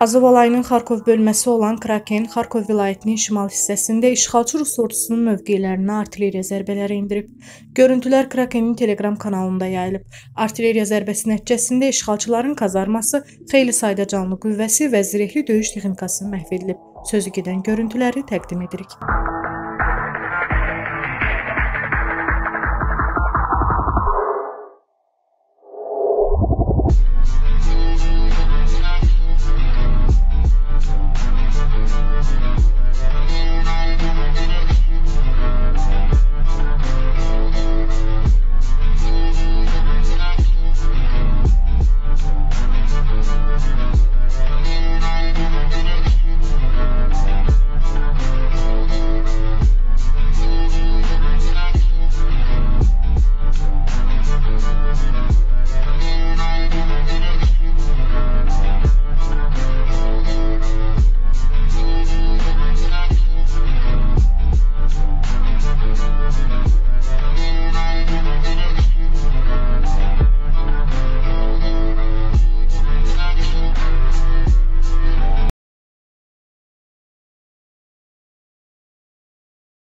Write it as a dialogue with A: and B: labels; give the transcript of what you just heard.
A: Azov alayının Xarkov bölməsi olan Kraken Xarkov vilayətinin şimal hissəsində işğalçı Rus ordusunun mövqelərinə artilleriya zərbələri endirib. Görüntülər Krakenin Telegram kanalında yayılıb. Artilleriya zərbəsi nəticəsində işğalçıların kazarması, xeyli sayda canlı qüvvəsi və zirehli döyüş texnikası məhv edilib. Sözü gedən görüntüləri təqdim edirik.